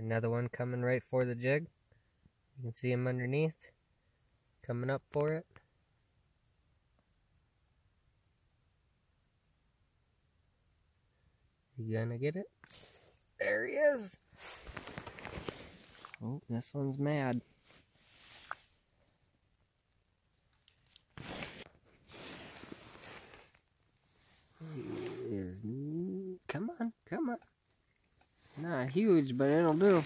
Another one coming right for the jig. You can see him underneath. Coming up for it. You gonna get it? There he is. Oh, this one's mad. Not huge, but it'll do.